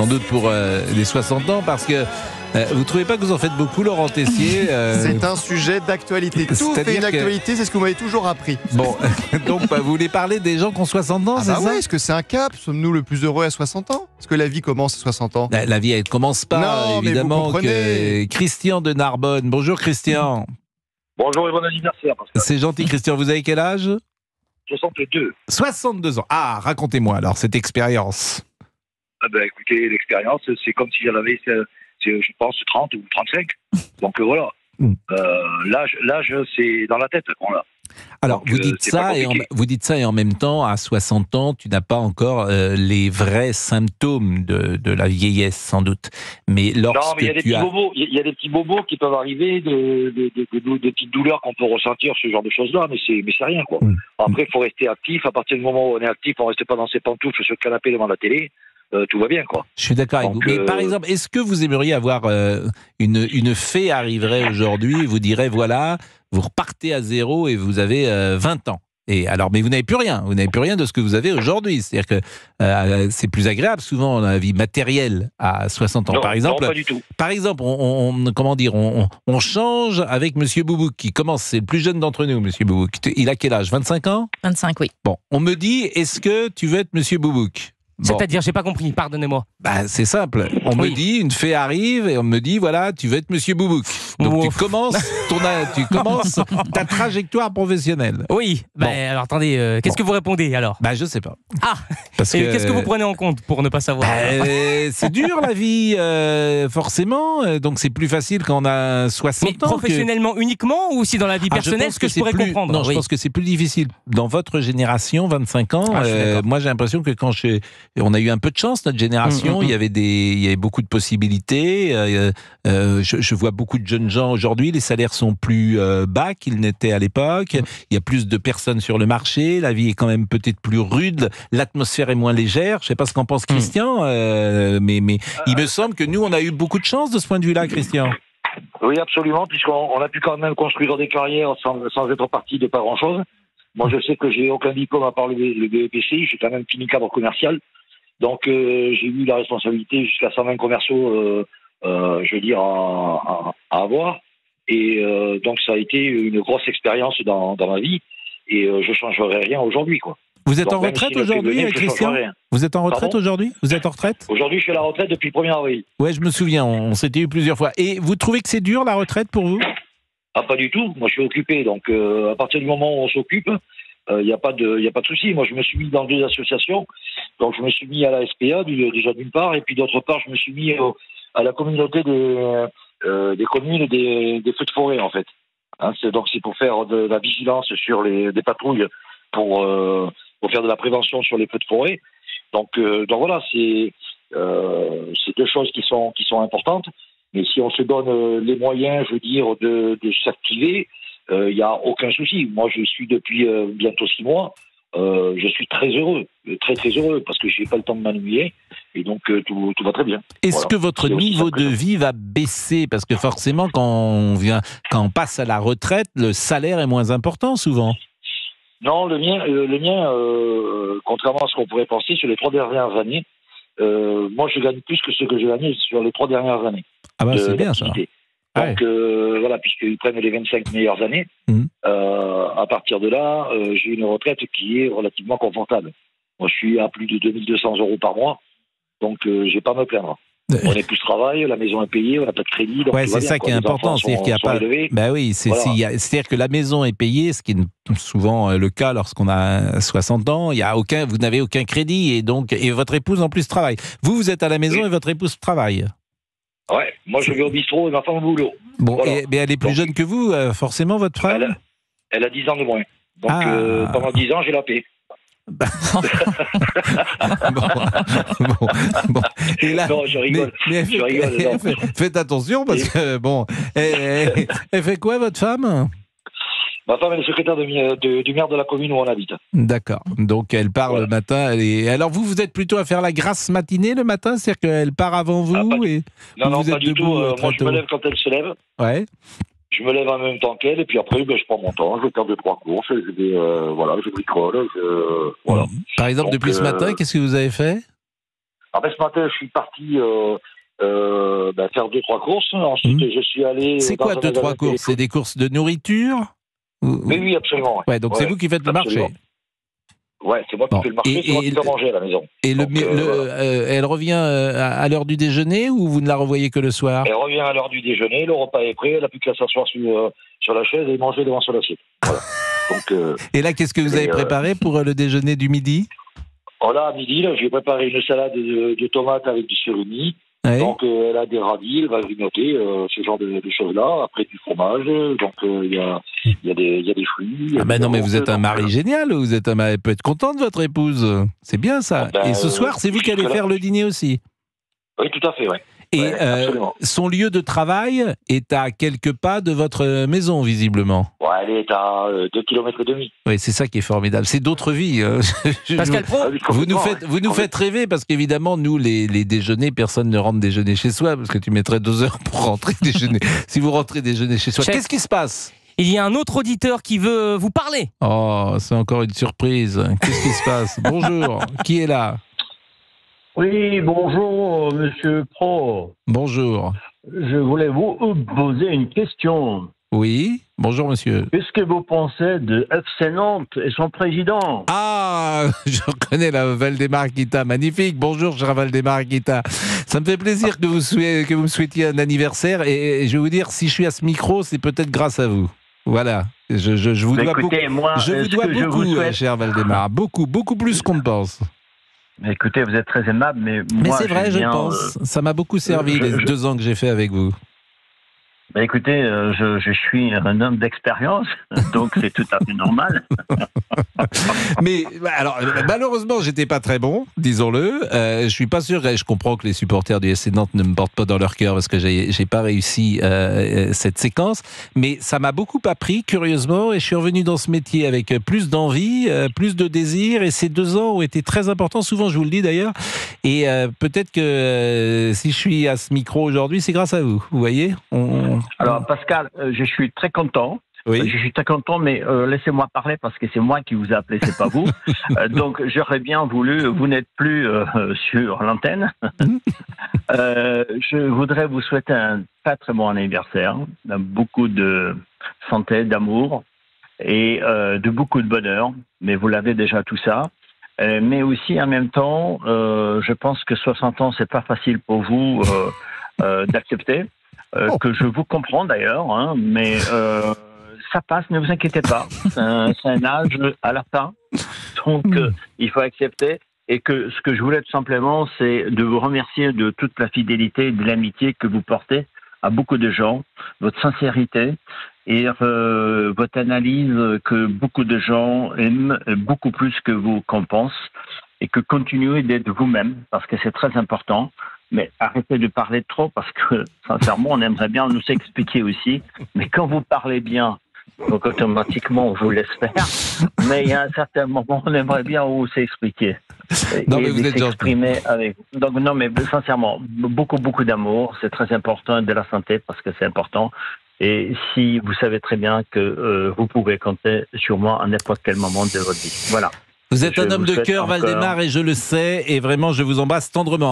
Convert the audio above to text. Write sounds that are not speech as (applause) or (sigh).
sans doute pour euh, les 60 ans, parce que euh, vous trouvez pas que vous en faites beaucoup, Laurent Tessier (laughs) euh, C'est un sujet d'actualité. Tout fait une que- actualité, c'est ce que vous m'avez toujours appris. Bon, (laughs) donc bah, vous voulez parler des gens qui ont 60 ans, Ah c'est bah ça ouais, est-ce que c'est un cap? Sommes-nous le plus heureux à 60 ans? Est-ce que la vie commence à 60 ans? La, la vie, elle commence pas, Non, mais vous évidemment, comprenez. que Christian de Narbonne. Bonjour Christian. Bonjour et bon anniversaire. C'est gentil Christian, vous avez quel âge? 62. 62 ans. Ah, racontez-moi alors cette expérience. Ah ben, écoutez, l'expérience, c'est comme si j'en avais, c'est, je pense, 30 ou 35. (laughs) Donc euh, voilà. Mm. Euh, l'âge, l'âge, c'est dans la tête qu'on a. Alors, Donc, vous euh, dites ça et en, vous dites ça et en même temps, à 60 ans, tu n'as pas encore euh, les vrais symptômes de, de la vieillesse, sans doute. Mais Non, lorsque mais il y a des petits as, bobos, il y a- des petits bobos qui peuvent arriver, de, de, de- de- de petites douleurs qu'on peut ressentir, ce genre de choses-là, mais c'est, mais c'est rien, quoi. Mm. Après, il faut rester actif. À partir du moment où on est actif, on ne reste pas dans ses pantoufles sur le canapé devant la télé. Euh, tout va bien, quoi. je suis d'accord avec vous. Mais euh, par exemple, est-ce que vous aimeriez avoir euh, une, une fée arriverait aujourd'hui et vous dirait voilà, vous repartez à zéro et vous avez euh, 20 ans? Et alors, mais vous n'avez plus rien. Vous n'avez plus rien de ce que vous avez aujourd'hui. C'est-à-dire que euh, c'est plus agréable souvent dans la vie matérielle à 60 ans. Non, par exemple, non, pas du tout. Par exemple, on, on- comment dire, on change avec Monsieur Boubouk qui commence, c'est le plus jeune d'entre nous, Monsieur Boubouk. Il a quel âge? 25 ans? 25, oui. Bon, on me dit, est-ce que tu veux être Monsieur Boubouk? Bon, C'est-à-dire, j'ai pas compris, pardonnez-moi. bah, c'est simple. On me dit, une fée arrive et on me dit, voilà, tu veux être Monsieur Boubouk. Donc tu commences, ton, tu (laughs) commences ta trajectoire professionnelle. Oui, bah, Bon. alors attendez, euh, qu'est-ce que vous répondez alors? Bah, je sais pas. Ah Parce Et qu'est-ce que vous prenez en compte pour ne pas savoir alors? Euh, c'est dur la vie, euh, forcément. Donc c'est plus facile quand on a Mais 60 ans. que- professionnellement uniquement ou aussi dans la vie Ah, je personnelle, ce que, je c'est pourrais plus- comprendre? Non, je pense que c'est plus difficile. Dans votre génération, 25 ans, Ah, je euh, moi j'ai l'impression que quand je, on a eu un peu de chance, notre génération, Mm, mm, il y avait des, il y avait beaucoup de possibilités. euh, euh, je, je vois beaucoup de jeunes gens aujourd'hui, les salaires sont plus euh, bas qu'ils n'étaient à l'époque. Mm. Il y a plus de personnes sur le marché. La vie est quand même peut-être plus rude. L'atmosphère est moins légère. Je sais pas ce qu'en Mm. pense Christian, euh, mais mais il me semble que nous on a eu beaucoup de chance de ce point de vue-là, Christian. Oui, absolument, puisqu'on on a pu quand même construire des carrières sans, sans être parti de pas grand-chose. Moi, je sais que j'ai aucun diplôme à part le, le BEPC, j'ai quand même fini cadre commercial. Donc, euh, j'ai eu la responsabilité jusqu'à 120 commerciaux, euh, euh, je veux dire, à, à- à avoir. Et donc, ça a été une grosse expérience dans, dans ma vie. Et je changerai rien aujourd'hui, quoi. Vous êtes Donc, en retraite si le fait aujourd'hui, venir, je Christian changerai rien. Vous êtes en retraite aujourd'hui? Vous êtes en retraite? Aujourd'hui, je suis à la retraite depuis le 1er avril. Ouais, je me souviens, on, on s'était eu plusieurs fois. Et vous trouvez que c'est dur la retraite pour vous? Ah, pas du tout. Moi, je suis occupé. Donc, euh, à partir du moment où on s'occupe, il n'y a pas de, y a pas de souci. Moi, je me suis mis dans deux associations. Donc, je me suis mis à la SPA, déjà d'une part, et puis d'autre part, je me suis mis à la communauté des, euh, des communes des, des feux de forêt, en fait. Hein, donc, c'est pour faire de la vigilance sur les des patrouilles, pour, euh, pour faire de la prévention sur les feux de forêt. Donc, euh, donc voilà, c'est, euh, c'est deux choses qui sont, qui sont importantes. Mais si on se donne euh, les moyens, je veux dire, de s'activer, il n'y a aucun souci. Moi, je suis depuis euh, bientôt six mois. euh, je suis très heureux, euh, très très heureux, parce que j'ai pas le temps de m'ennuyer, et donc euh, tout, tout va très bien. Est-ce Voilà. que votre niveau de vie va baisser? Parce que forcément, quand on, vient, quand on passe à la retraite, le salaire est moins important souvent. Non, le mien, euh, le mien euh, contrairement à ce qu'on pourrait penser, sur les trois dernières années, euh, moi, je gagne plus que ce que je gagnais sur les trois dernières années. Ah bah c'est bien ça. Ah Donc euh, voilà, puisqu'ils prennent les 25 meilleures années, Mhm. euh, à partir de là, euh, j'ai une retraite qui est relativement confortable. Moi, je suis à plus de 2200 euros par mois, donc euh, j'ai pas à me plaindre. Mon épouse travaille, la maison est payée, on n'a pas de crédit. donc Ouais, c'est ça quoi. qui est Les important, c'est-à-dire qu'il y a pas. élevés. Bah oui, c'est Voilà. c'est-à-dire que la maison est payée, ce qui est souvent le cas lorsqu'on a 60 ans. Il y a aucun, vous n'avez aucun crédit et donc et votre épouse en plus travaille. Vous, vous êtes à la maison Oui. et votre épouse travaille. Ouais, moi je vais au bistrot et ma femme au boulot. Bon, Voilà. et- mais elle est plus Donc- jeune que vous, euh, forcément, votre femme. elle a 10 ans de moins. Donc Ah. euh, pendant 10 ans, j'ai la paix. (laughs) bon, bon, bon. Et là, non, je rigole. mais, mais elle je fait- rigole, (laughs) non. faites attention parce que bon, elle, elle- elle fait quoi votre femme? Ma femme est le secrétaire de, mi- de- du maire de la commune où on habite. D'accord. Donc elle part Voilà. le matin. elle est- Alors vous, vous êtes plutôt à faire la grasse matinée le matin, c'est-à-dire qu'elle part avant vous Ah, et Non, Vous non, êtes pas du tout. euh, Euh, moi, je me lève quand elle se lève. ouais. Je me lève en même temps qu'elle, et puis après, ben, je prends mon temps, je vais faire deux, trois courses, je vais, euh, voilà, je bricole, je, voilà. Par exemple, Donc, depuis ce matin, qu'est-ce que vous avez fait? Après, ce matin, je suis parti ben, faire deux, trois courses. Ensuite, Mhm. je suis allé. C'est quoi deux, trois courses? C'est des courses de nourriture? Ou- Oui, oui, absolument. Ouais, Ouais, donc c'est vous qui faites le marché. Ouais, c'est moi qui fais le marché, Et- c'est moi qui le- manger à la maison. Et Donc, euh, le- euh, elle revient euh, à l'heure du déjeuner ou vous ne la revoyez que le soir? Elle revient à l'heure du déjeuner, le repas est prêt, elle n'a plus qu'à s'asseoir sur, sur la chaise et manger devant son assiette. Voilà. (laughs) Donc, euh, Et là, qu'est-ce que vous avez préparé pour le déjeuner du midi? Voilà, à midi, là, j'ai préparé une salade de, de tomates avec du surimi. Donc, euh, elle a des radis, elle va grignoter, euh, ce genre de, de choses-là. Après, du fromage. Donc, euh, il y, a, il y, a des- il y a des fruits. Ah ben des non, mais vous êtes un donc, mari génial, vous êtes un mari, elle peut être content de votre épouse. C'est bien ça. Ah ben, Et ce soir, c'est vous qui allez faire le dîner aussi. Oui, tout à fait, ouais. Et Ouais, euh, son lieu de travail est à quelques pas de votre maison, visiblement. Ouais, elle est à 2 km et demi. Oui, c'est ça qui est formidable. C'est d'autres vies. hein. (laughs) Pascal Pro Ah Vous nous faites, ouais. vous nous faites rêver parce qu'évidemment, nous, les, les déjeuners, personne ne rentre déjeuner chez soi parce que tu mettrais deux heures pour rentrer (laughs) déjeuner. si vous rentrez déjeuner chez soi, qu'est-ce qui se passe? Il y a un autre auditeur qui veut vous parler. Oh, c'est encore une surprise. Qu'est-ce qui se passe? (laughs) Bonjour. Qui est là? Oui, bonjour, monsieur Pro. Bonjour. Je voulais vous poser une question. Oui. Bonjour, monsieur. Qu'est-ce que vous pensez de FC Nantes et son président Ah, (laughs) je reconnais la Valdemar Kita, magnifique. Bonjour, cher Valdemar Kita. Ça me fait plaisir que vous, souhaitiez, que vous me souhaitiez un anniversaire. Et, je vais vous dire, si je suis à ce micro, c'est peut-être grâce à vous. Voilà. Je, je- je vous dois beaucoup. Écoutez, moi, Je vous dois je beaucoup, vous euh, souhaite- cher Valdemar. Beaucoup, beaucoup plus qu'on ne pense. Écoutez, vous êtes très aimable, mais Mais c'est vrai, je pense. euh, Ça m'a beaucoup servi je- les je- deux ans que j'ai fait avec vous. Bah, écoutez, euh, je, suis un homme d'expérience, (laughs) donc c'est tout à fait normal. (laughs) Mais alors malheureusement, j'étais pas très bon, disons-le. Euh, je suis pas sûr. et Je comprends que les supporters du SC Nantes ne me portent pas dans leur cœur parce que j'ai pas réussi euh, cette séquence. Mais ça m'a beaucoup appris, curieusement, et je suis revenu dans ce métier avec plus d'envie, plus de désir. Et ces deux ans ont été très importants. Souvent, je vous le dis d'ailleurs. Et euh, peut-être que euh, si je suis à ce micro aujourd'hui, c'est grâce à vous. Vous voyez? On- Alors, Pascal, euh, je suis très content. oui. Je suis très content, mais euh, laissez-moi parler parce que c'est moi qui vous ai appelé, c'est pas vous. (laughs) Euh, donc j'aurais bien voulu, vous n'êtes plus euh, (laughs) sur l'antenne. (laughs) Je voudrais vous souhaiter un très très bon anniversaire, beaucoup de santé, d'amour et de beaucoup de bonheur. Mais vous l'avez déjà tout ça. Euh, mais aussi en même temps, euh, je pense que 60 ans, c'est pas facile pour vous euh, d'accepter. Oh. que je vous comprends d'ailleurs, hein, mais ça passe, ne vous inquiétez pas. C'est un, un âge à la fin, donc euh, il faut accepter. Et que ce que je voulais tout simplement, c'est de vous remercier de toute la fidélité et de l'amitié que vous portez à beaucoup de gens, votre sincérité et euh, votre analyse que beaucoup de gens aiment beaucoup plus que vous qu'on pense et que continuez d'être vous-même parce que c'est très important. Mais arrêtez de parler trop parce que, (laughs) sincèrement, on aimerait bien nous expliquer aussi. Mais quand vous parlez bien, donc automatiquement, on vous laisse faire. Mais il y a un certain moment, on aimerait bien vous expliquer. Non, et mais vous êtes gentil. s'exprimer avec. Donc, non, mais sincèrement, beaucoup, beaucoup d'amour. C'est très important de la santé parce que c'est important. Et si vous savez très bien que euh, vous pouvez compter sur moi à n'importe quel moment de votre vie. Voilà. Vous êtes Je un homme de cœur, encore- Valdemar, et je le sais. Et vraiment, je vous embrasse tendrement.